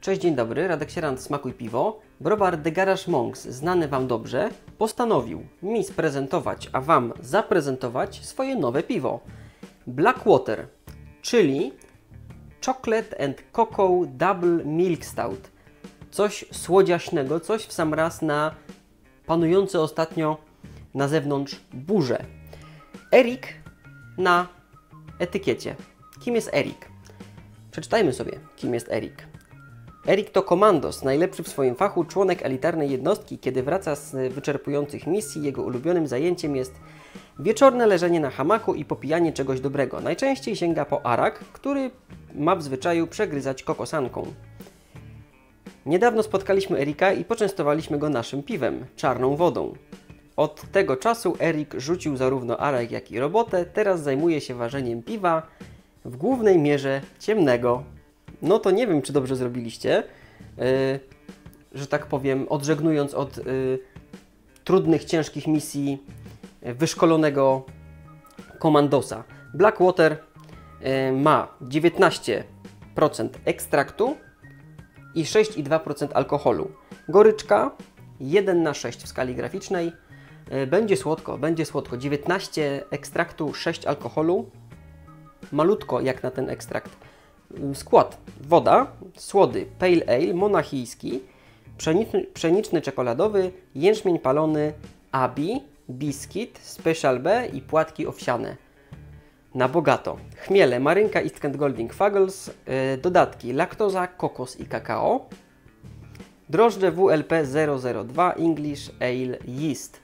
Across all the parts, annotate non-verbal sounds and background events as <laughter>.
Cześć, dzień dobry, Radek Sierant, Smakuj Piwo. Browar The Garage Monks, znany Wam dobrze, postanowił mi sprezentować, a Wam zaprezentować swoje nowe piwo. Blackwater, czyli Chocolate and Cocoa Double Milk Stout. Coś słodziaśnego, coś w sam raz na panujące ostatnio na zewnątrz burze. Erik na etykiecie. Kim jest Erik? Przeczytajmy sobie, kim jest Erik. Erik to komandos, najlepszy w swoim fachu, członek elitarnej jednostki. Kiedy wraca z wyczerpujących misji, jego ulubionym zajęciem jest wieczorne leżenie na hamaku i popijanie czegoś dobrego. Najczęściej sięga po arak, który ma w zwyczaju przegryzać kokosanką. Niedawno spotkaliśmy Erika i poczęstowaliśmy go naszym piwem, czarną wodą. Od tego czasu Erik rzucił zarówno arak, jak i robotę, teraz zajmuje się ważeniem piwa, w głównej mierze ciemnego. No to nie wiem, czy dobrze zrobiliście, yy, że tak powiem, odżegnując od yy, trudnych, ciężkich misji yy, wyszkolonego komandosa. Blackwater ma 19% ekstraktu i 6,2% alkoholu. Goryczka 1 na 6 w skali graficznej. Będzie słodko, będzie słodko. 19 ekstraktu, 6 alkoholu. Malutko jak na ten ekstrakt. Skład: woda, słody, pale ale, monachijski, pszeniczny, pszeniczny czekoladowy, jęczmień palony, abi, biskit, special B i płatki owsiane. Na bogato. Chmiele, marynka, East Kent Golding Fuggles, yy, dodatki laktoza, kokos i kakao. Drożdże WLP 002 English Ale Yeast.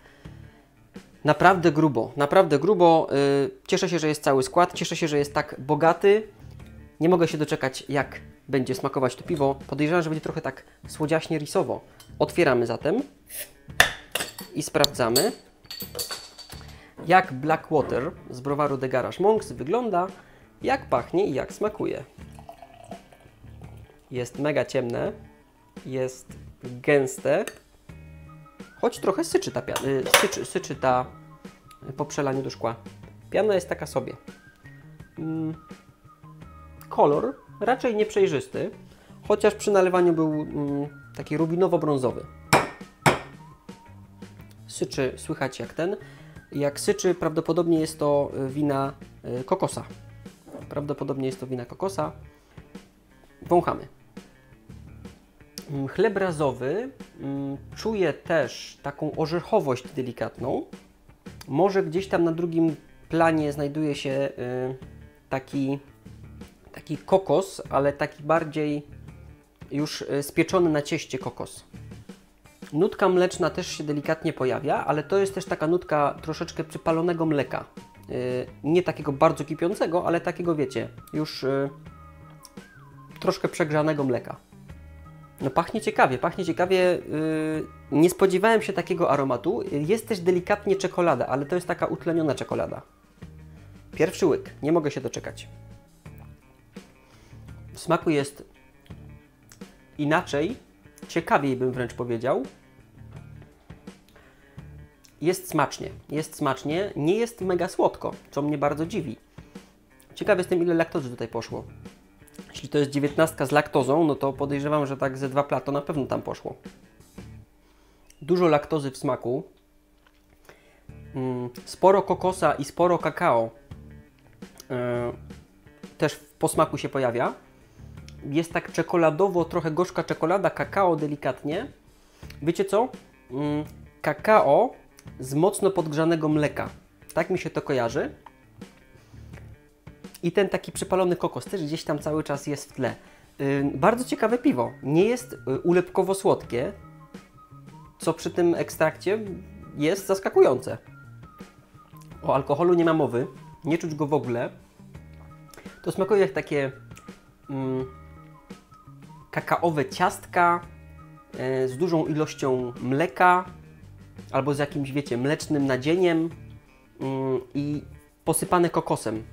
Naprawdę grubo, naprawdę grubo. Yy, cieszę się, że jest cały skład, cieszę się, że jest tak bogaty. Nie mogę się doczekać, jak będzie smakować to piwo. Podejrzewam, że będzie trochę tak słodziaśnie risowo. Otwieramy zatem i sprawdzamy, jak Blackwater z browaru The Garage Monks wygląda, jak pachnie i jak smakuje. Jest mega ciemne, jest gęste, choć trochę syczy ta, pia- y, syczy, syczy ta po przelaniu do szkła. Piana jest taka sobie. Mm. Kolor raczej nieprzejrzysty, chociaż przy nalewaniu był mm, taki rubinowo-brązowy. Syczy słychać jak ten. Jak syczy, prawdopodobnie jest to wina y, kokosa. Prawdopodobnie jest to wina kokosa. Wąchamy. Mm, Chleb razowy mm, czuje też taką orzechowość delikatną. Może gdzieś tam na drugim planie znajduje się y, taki, taki kokos, ale taki bardziej już y, spieczony na cieście kokos. Nutka mleczna też się delikatnie pojawia, ale to jest też taka nutka troszeczkę przypalonego mleka. Y, Nie takiego bardzo kipiącego, ale takiego wiecie, już y, troszkę przegrzanego mleka. No pachnie ciekawie, pachnie ciekawie. Nie spodziewałem się takiego aromatu. Jest też delikatnie czekolada, ale to jest taka utleniona czekolada. Pierwszy łyk, nie mogę się doczekać. W smaku jest inaczej, ciekawiej bym wręcz powiedział. Jest smacznie, jest smacznie, nie jest mega słodko, co mnie bardzo dziwi. Ciekaw jestem, ile laktozy tutaj poszło. Jeśli to jest 19 z laktozą, no to podejrzewam, że tak ze dwa plato na pewno tam poszło. Dużo laktozy w smaku. Mm, Sporo kokosa i sporo kakao yy, też w posmaku się pojawia. Jest tak czekoladowo, trochę gorzka czekolada, kakao delikatnie. Wiecie co? Mm, Kakao z mocno podgrzanego mleka. Tak mi się to kojarzy. I ten taki przypalony kokos też gdzieś tam cały czas jest w tle. Yy, bardzo ciekawe piwo. Nie jest y, ulepkowo-słodkie, co przy tym ekstrakcie jest zaskakujące. O alkoholu nie ma mowy, nie czuć go w ogóle. To smakuje jak takie mm, kakaowe ciastka y, z dużą ilością mleka albo z jakimś, wiecie, mlecznym nadzieniem mm, i posypane kokosem.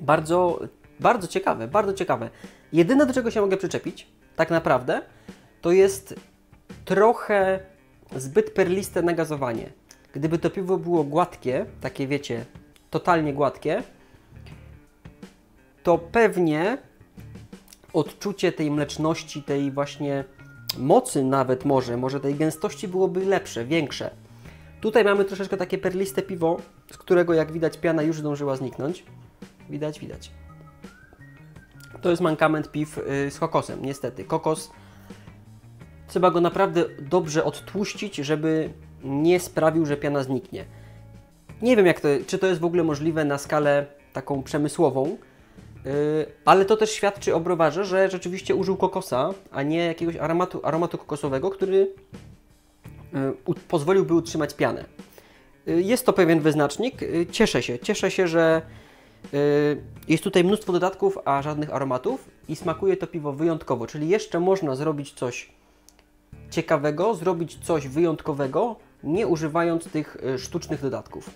Bardzo, bardzo ciekawe, bardzo ciekawe. Jedyne, do czego się mogę przyczepić, tak naprawdę, to jest trochę zbyt perliste nagazowanie. Gdyby to piwo było gładkie, takie wiecie, totalnie gładkie, to pewnie odczucie tej mleczności, tej właśnie mocy nawet może, może tej gęstości byłoby lepsze, większe. Tutaj mamy troszeczkę takie perliste piwo, z którego jak widać piana już zdążyła zniknąć. Widać, widać. To jest mankament piw y, z kokosem, niestety. Kokos trzeba go naprawdę dobrze odtłuścić, żeby nie sprawił, że piana zniknie. Nie wiem, jak to, czy to jest w ogóle możliwe na skalę taką przemysłową, ale to też świadczy o browarze, że rzeczywiście użył kokosa, a nie jakiegoś aromatu, aromatu kokosowego, który yy, pozwoliłby utrzymać pianę. Yy, jest to pewien wyznacznik. Cieszę się, cieszę się, że jest tutaj mnóstwo dodatków, a żadnych aromatów i smakuje to piwo wyjątkowo, czyli jeszcze można zrobić coś ciekawego, zrobić coś wyjątkowego, nie używając tych y, sztucznych dodatków.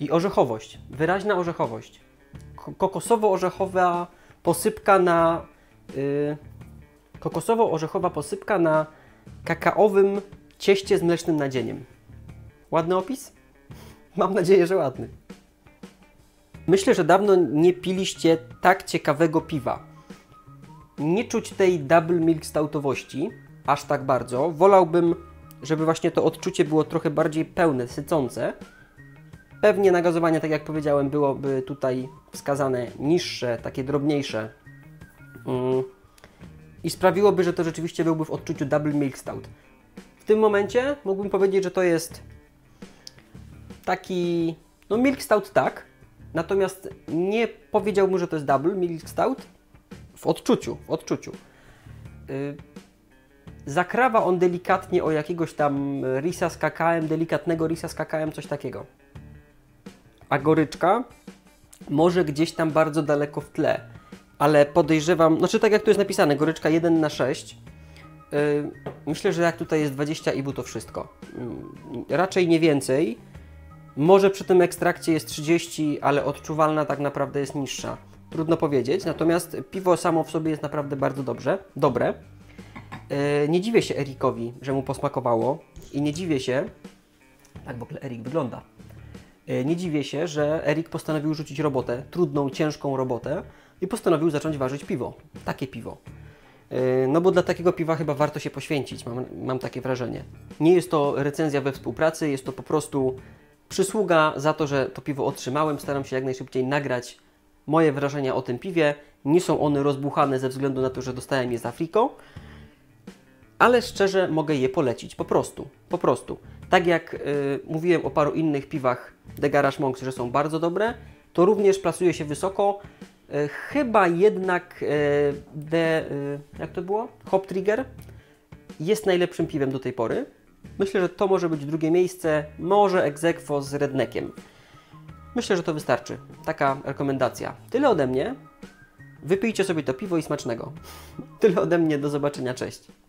I orzechowość, wyraźna orzechowość. Kokosowo-orzechowa posypka na. Yy, kokosowo-orzechowa posypka na kakaowym cieście z mlecznym nadzieniem. Ładny opis? Mam nadzieję, że ładny. Myślę, że dawno nie piliście tak ciekawego piwa. Nie czuć tej double milk stoutowości aż tak bardzo. Wolałbym żeby właśnie to odczucie było trochę bardziej pełne, sycące. Pewnie nagazowanie, tak jak powiedziałem, byłoby tutaj wskazane niższe, takie drobniejsze. Mm. I sprawiłoby, że to rzeczywiście byłby w odczuciu Double Milk Stout. W tym momencie mógłbym powiedzieć, że to jest taki, no Milk Stout tak, natomiast nie powiedziałbym, że to jest Double Milk Stout w odczuciu, w odczuciu. Yy, zakrawa on delikatnie o jakiegoś tam risa z kakałem, delikatnego risa z kakałem, coś takiego. A goryczka może gdzieś tam bardzo daleko w tle, ale podejrzewam, znaczy tak jak tu jest napisane, goryczka 1 na 6. Yy, myślę, że jak tutaj jest 20 IBU to wszystko. Yy, raczej nie więcej. Może przy tym ekstrakcie jest 30, ale odczuwalna tak naprawdę jest niższa. Trudno powiedzieć, natomiast piwo samo w sobie jest naprawdę bardzo dobrze, dobre. E, nie dziwię się Erikowi, że mu posmakowało i nie dziwię się, tak w ogóle Erik wygląda, nie dziwię się, że Erik postanowił rzucić robotę, trudną, ciężką robotę i postanowił zacząć ważyć piwo. Takie piwo. E, no bo dla takiego piwa chyba warto się poświęcić, mam, mam takie wrażenie. Nie jest to recenzja we współpracy, jest to po prostu przysługa za to, że to piwo otrzymałem. Staram się jak najszybciej nagrać moje wrażenia o tym piwie. Nie są one rozbuchane ze względu na to, że dostałem je z Afriko, ale szczerze mogę je polecić, po prostu, po prostu. Tak jak y, mówiłem o paru innych piwach The Garage Monks, że są bardzo dobre, to również plasuje się wysoko. Y, chyba jednak y, The, jak to było? Hop Trigger jest najlepszym piwem do tej pory. Myślę, że to może być drugie miejsce, może egzekwo z Redneckiem. Myślę, że to wystarczy. Taka rekomendacja. Tyle ode mnie. Wypijcie sobie to piwo i smacznego. <laughs> Tyle ode mnie, do zobaczenia, cześć.